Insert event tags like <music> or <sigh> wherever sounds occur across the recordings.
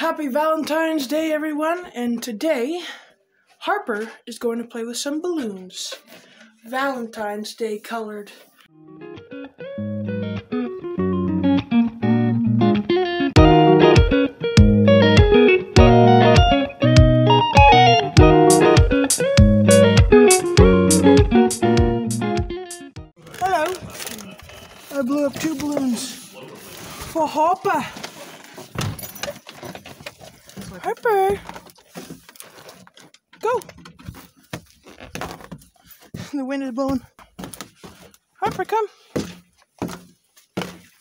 Happy Valentine's Day, everyone! And today, Harper is going to play with some balloons. Valentine's Day colored. Hello. I blew up two balloons for Harper. Harper. Go. The wind is blowing. Harper, come.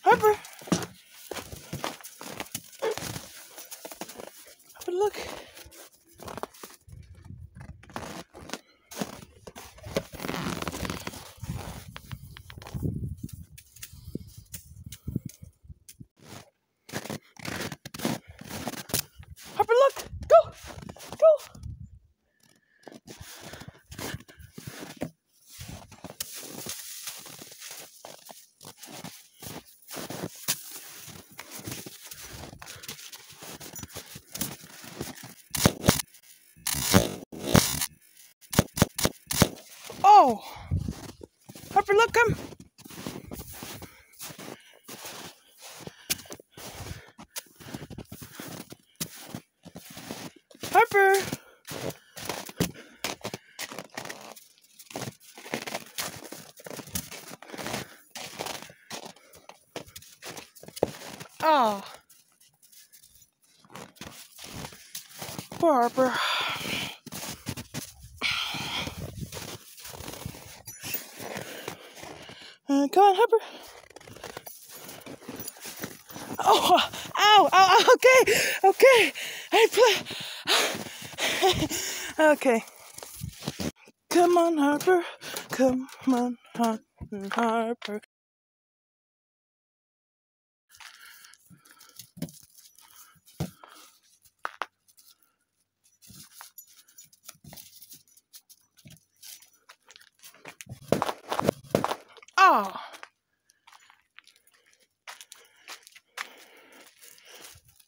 Harper. Harper, look. Harper, look. Go. Go. Oh. Harper, look, come. Harper. Oh. Poor Harper. Uh, come on, Harper. Oh, ow, ow, ow, okay, okay. I play. <sighs> okay. Come on, Harper. Come on, Har- Harper. Oh.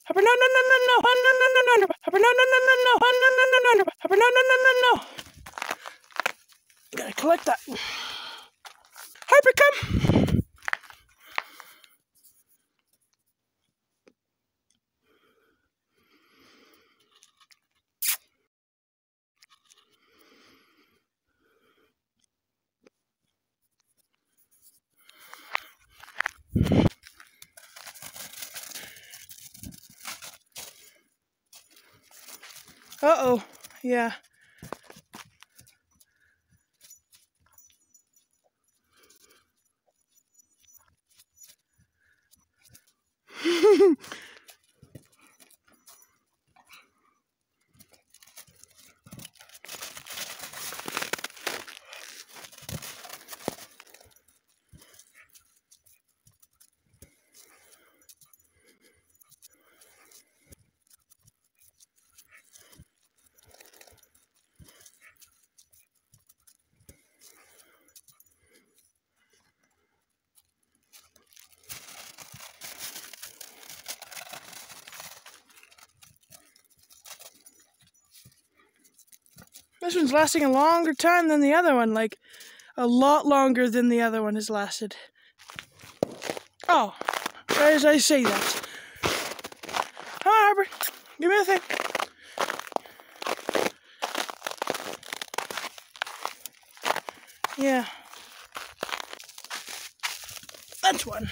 Harper, no, no, no, no, no, oh, no, no, no, no, no, Harper, no, no, no, no, no, oh, no, no, no, no, no, Harper, no, no, no, no, no. Gotta collect that. Harper, come. Uh oh, yeah. This one's lasting a longer time than the other one, like a lot longer than the other one has lasted. Oh, why did I say that? Come on, Harper. Give me the thing. Yeah. That's one.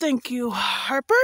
Thank you, Harper.